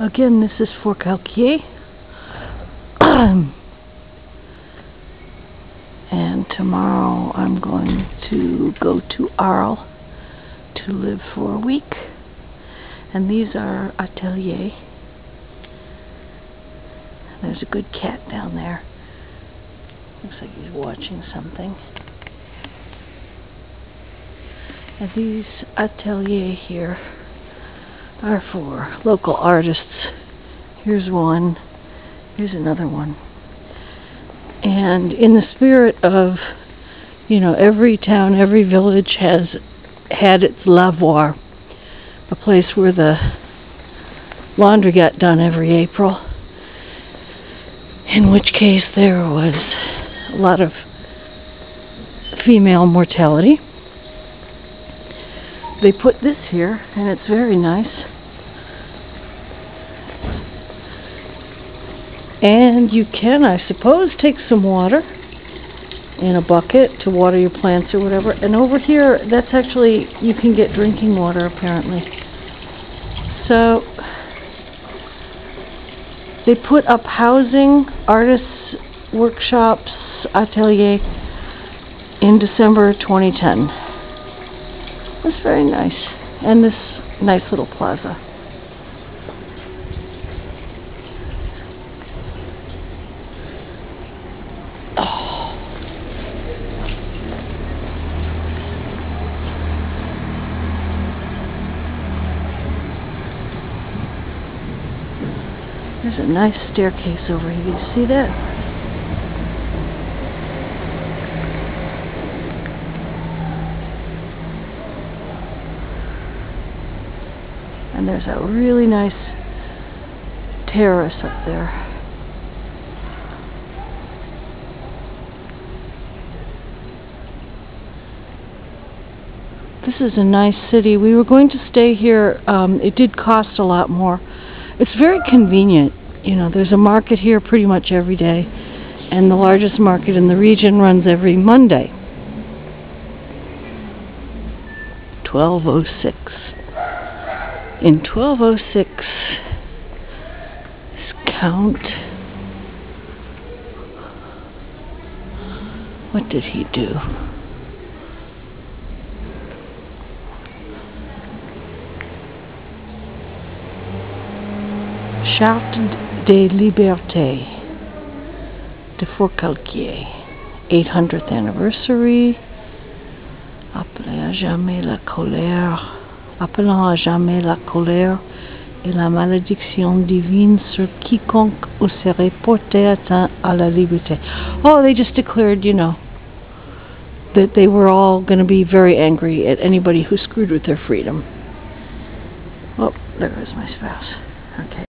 Again, this is Forcalquier. and tomorrow I'm going to go to Arles to live for a week. And these are Atelier. There's a good cat down there. Looks like he's watching something. And these Atelier here are for local artists. Here's one. Here's another one. And in the spirit of, you know, every town, every village has had its lavoir, a place where the laundry got done every April. In which case there was a lot of female mortality. They put this here, and it's very nice. And you can, I suppose, take some water in a bucket to water your plants or whatever. And over here, that's actually, you can get drinking water apparently. So, they put up housing, artists, workshops, atelier in December 2010. It's very nice. And this nice little plaza. There's a nice staircase over here. You see that? And there's a really nice terrace up there. This is a nice city. We were going to stay here. Um, it did cost a lot more. It's very convenient. You know, there's a market here pretty much every day, and the largest market in the region runs every Monday. 1206. In 1206, Count. What did he do? Charte de Liberté de Forcalquier, 800th anniversary. Appelez jamais la colère, appelant à jamais la colère et la malédiction divine sur quiconque oserait porter atteinte à la liberté. Oh, they just declared, you know, that they were all going to be very angry at anybody who screwed with their freedom. Oh, there goes my spouse. Okay.